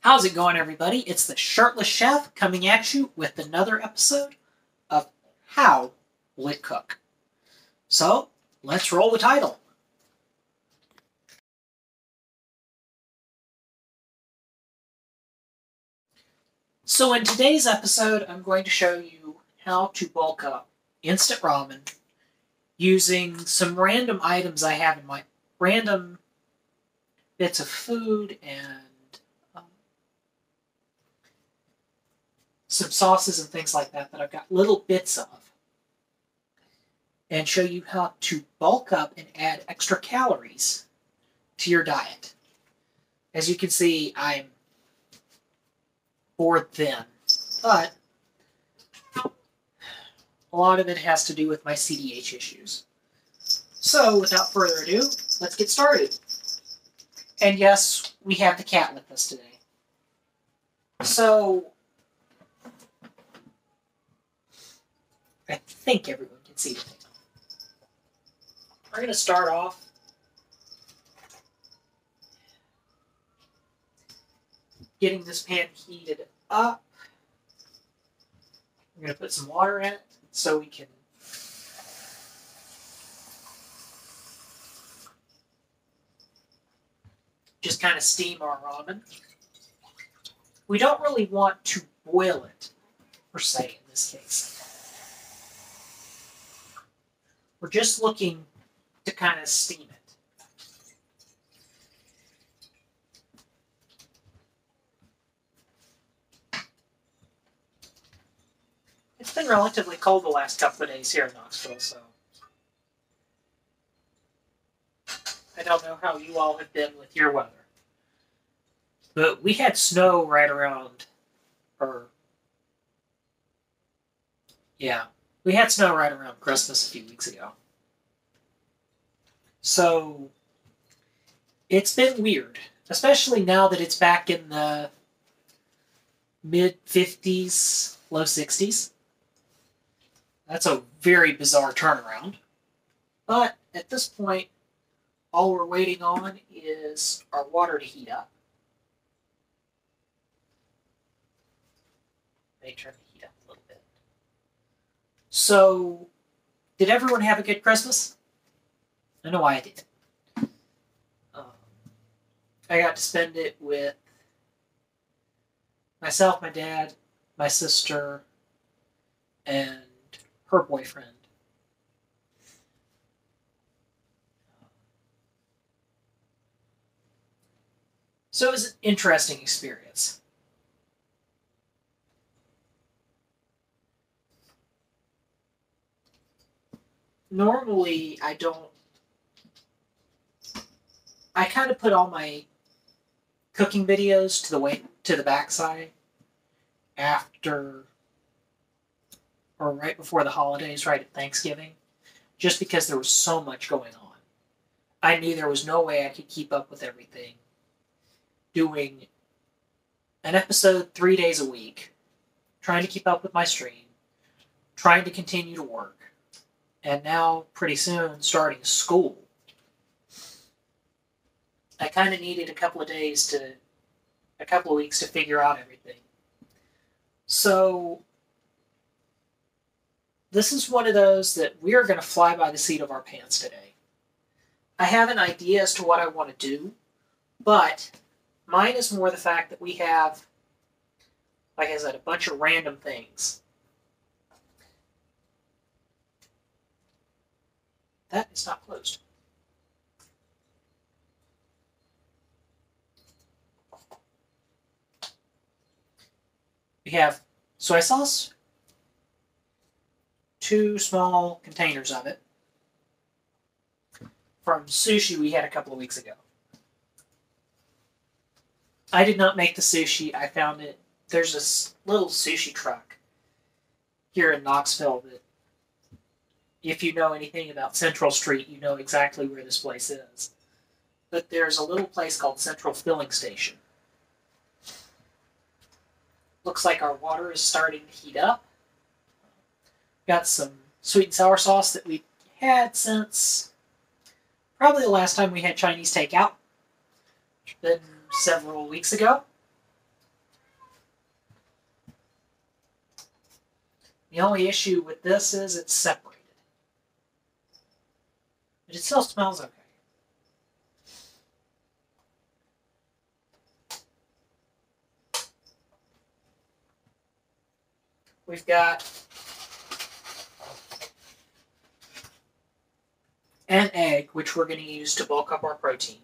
How's it going, everybody? It's the Shirtless Chef coming at you with another episode of How Will It Cook? So, let's roll the title. So, in today's episode, I'm going to show you how to bulk up instant ramen using some random items I have in my random bits of food and um, some sauces and things like that that I've got little bits of and show you how to bulk up and add extra calories to your diet. As you can see, I'm bored thin, but a lot of it has to do with my CDH issues. So, without further ado, let's get started. And yes, we have the cat with us today. So, I think everyone can see the thing. We're going to start off getting this pan heated up. I'm going to put some water in it so we can just kind of steam our ramen. We don't really want to boil it, per se, in this case. We're just looking to kind of steam it. It's been relatively cold the last couple of days here in Knoxville, so I don't know how you all have been with your weather. But we had snow right around, or yeah, we had snow right around Christmas a few weeks ago. So it's been weird, especially now that it's back in the mid 50s, low 60s. That's a very bizarre turnaround. But at this point, all we're waiting on is our water to heat up. May turn the heat up a little bit. So, did everyone have a good Christmas? I know why I did. Um, I got to spend it with myself, my dad, my sister, and her boyfriend. So it was an interesting experience. Normally, I don't. I kind of put all my cooking videos to the way to the backside after or right before the holidays, right at Thanksgiving, just because there was so much going on. I knew there was no way I could keep up with everything. Doing an episode three days a week, trying to keep up with my stream, trying to continue to work, and now pretty soon starting school. I kind of needed a couple of days to, a couple of weeks to figure out everything. So this is one of those that we are going to fly by the seat of our pants today. I have an idea as to what I want to do, but mine is more the fact that we have, like I said, a bunch of random things. That is not closed. We have soy sauce, two small containers of it from sushi we had a couple of weeks ago. I did not make the sushi. I found it. There's this little sushi truck here in Knoxville that, if you know anything about Central Street, you know exactly where this place is. But there's a little place called Central Filling Station. Looks like our water is starting to heat up. Got some sweet and sour sauce that we had since probably the last time we had Chinese takeout. It's been several weeks ago. The only issue with this is it's separated. But it still smells okay. We've got an egg, which we're going to use to bulk up our protein.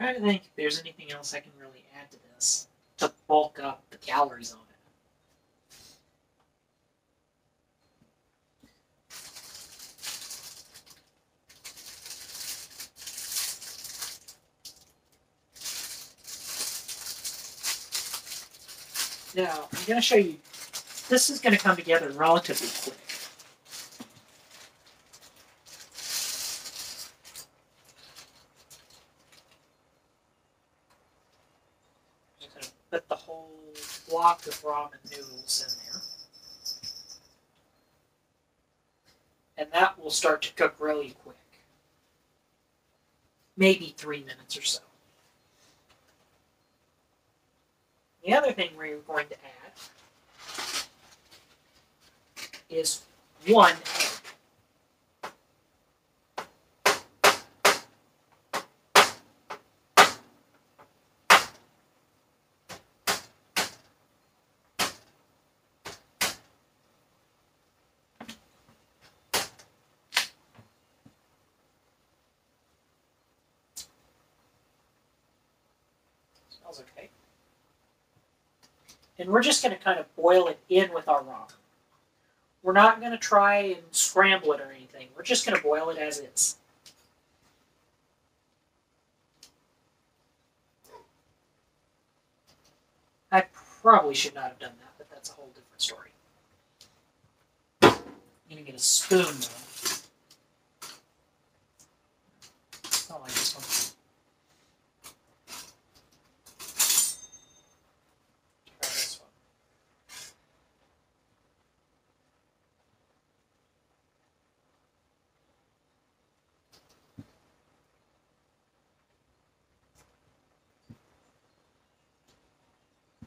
i trying to think if there's anything else I can really add to this to bulk up the calories on it. Now, I'm going to show you, this is going to come together relatively quick. I'm going to put the whole block of ramen noodles in there. And that will start to cook really quick. Maybe three minutes or so. The other thing we're going to add is one. Smells okay. And we're just going to kind of boil it in with our ramen. We're not going to try and scramble it or anything. We're just going to boil it as is. I probably should not have done that, but that's a whole different story. I'm going to get a spoon though. Not like this one. Try this one.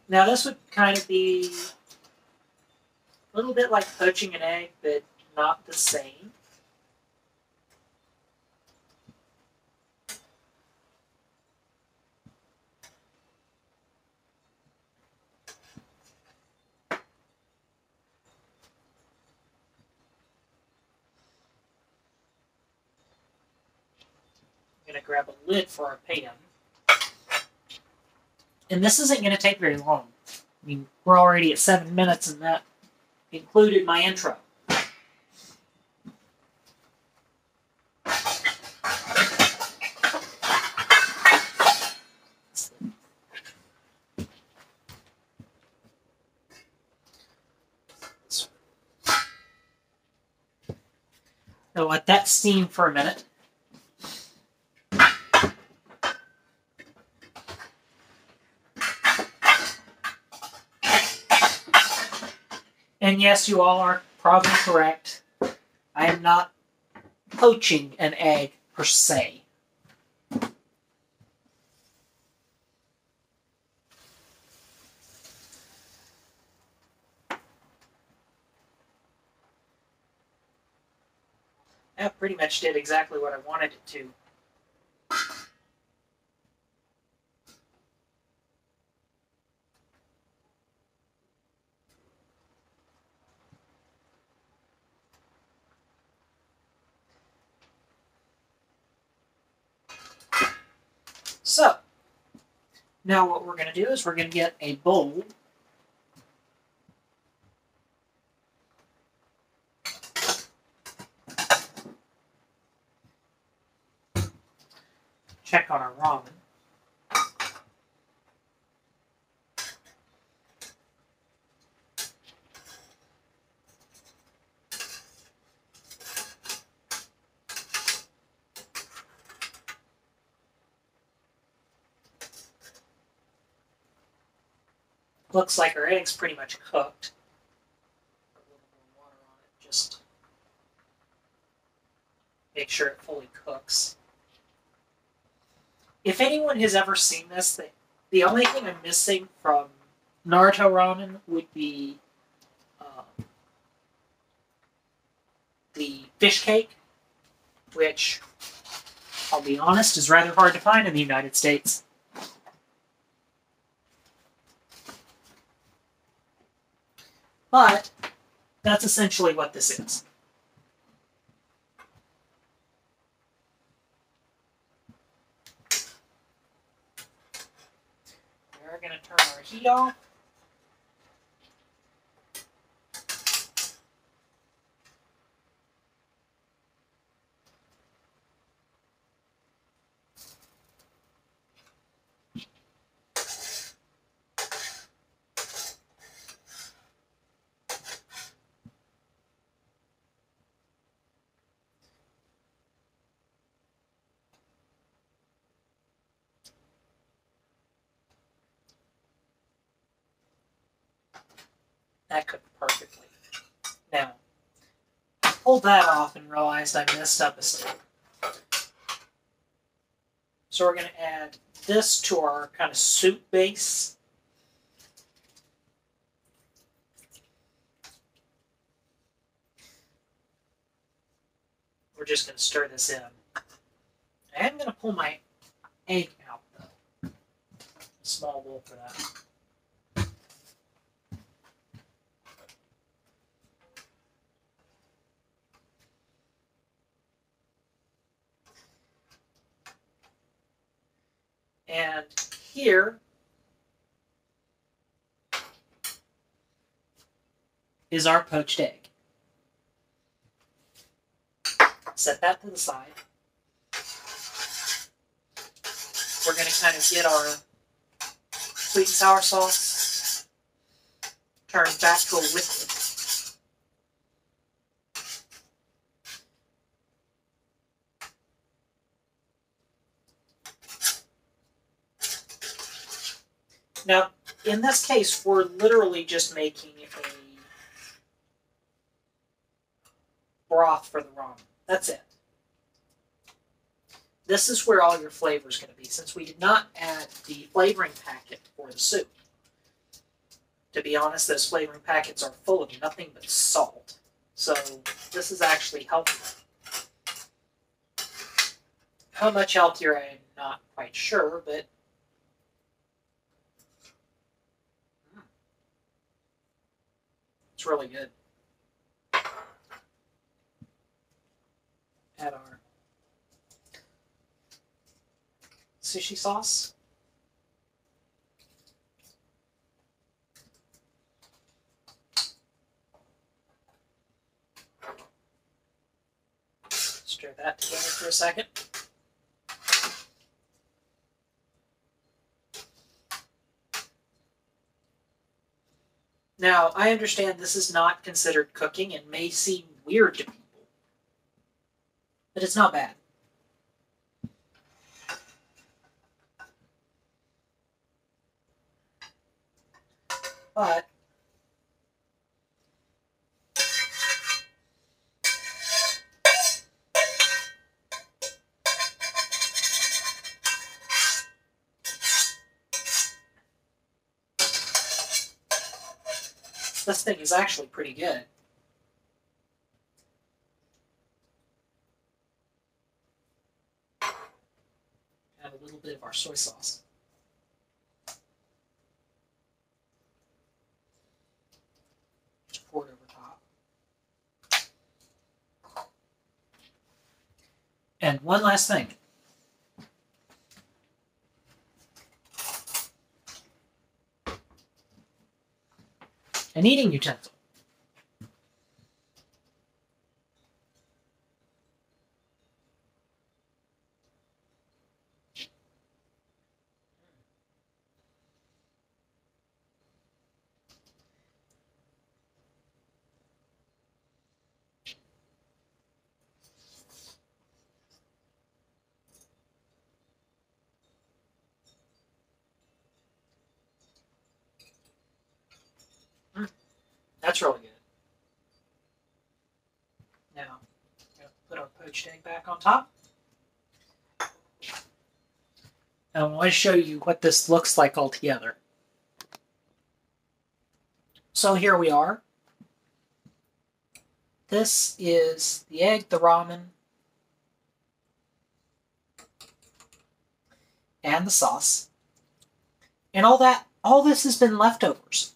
Now this would kind of be a little bit like poaching an egg, but not the same. I'm gonna grab a lid for our pan. And this isn't gonna take very long. I mean, we're already at seven minutes, and that included my intro. So let that steam for a minute. And yes, you all are probably correct. I am not poaching an egg per se. That pretty much did exactly what I wanted it to. So, now what we're going to do is we're going to get a bowl. Check on our ramen. Looks like our egg's pretty much cooked. Put a little more water on it, just make sure it fully cooks. if anyone has ever seen this, the, the only thing I'm missing from Naruto ramen would be uh, the fish cake, which I'll be honest is rather hard to find in the United States. But that's essentially what this is. We're going to turn our heat off. That cooked perfectly. Now, I pulled that off and realized I messed up a step. So we're going to add this to our kind of soup base. We're just going to stir this in. I am going to pull my egg out, though. A small bowl for that. And here is our poached egg. Set that to the side. We're going to kind of get our sweet and sour sauce turned back to a liquid. Now, in this case, we're literally just making a broth for the ramen. That's it. This is where all your flavor is going to be, since we did not add the flavoring packet for the soup. To be honest, those flavoring packets are full of nothing but salt. So this is actually healthy. How much healthier, I'm not quite sure, but It's really good. Add our sushi sauce. Stir that together for a second. Now, I understand this is not considered cooking and may seem weird to people, but it's not bad. But this thing is actually pretty good. Add a little bit of our soy sauce. Just pour it over top. And one last thing. An eating utensil. That's really good. Now, put our poached egg back on top. And I want to show you what this looks like altogether. So here we are. This is the egg, the ramen, and the sauce. And all that, all this has been leftovers.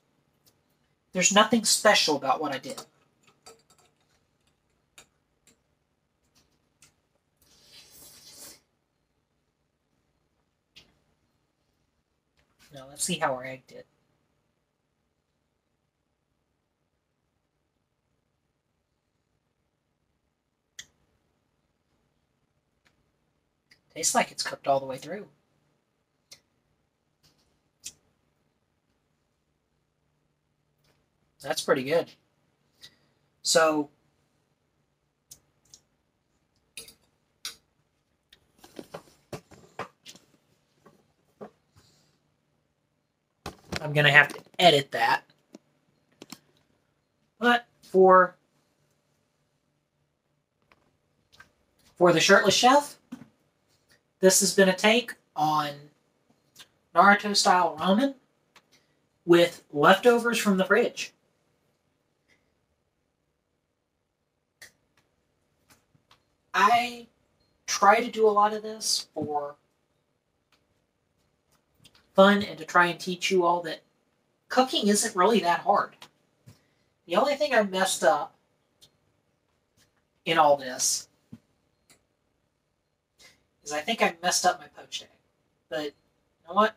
There's nothing special about what I did. Now let's see how our egg did. Tastes like it's cooked all the way through. That's pretty good. So, I'm going to have to edit that. But for for the shirtless chef, this has been a take on Naruto style ramen with leftovers from the fridge. I try to do a lot of this for fun and to try and teach you all that cooking isn't really that hard. The only thing I messed up in all this is I think I messed up my poached egg. But you know what?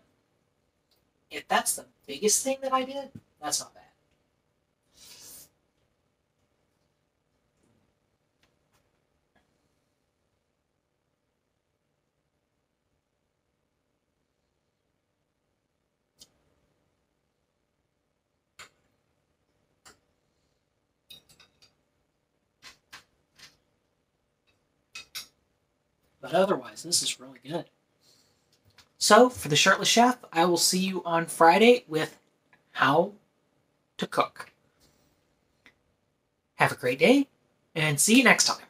If that's the biggest thing that I did, that's not bad. But otherwise, this is really good. So, for the Shirtless Chef, I will see you on Friday with how to cook. Have a great day, and see you next time.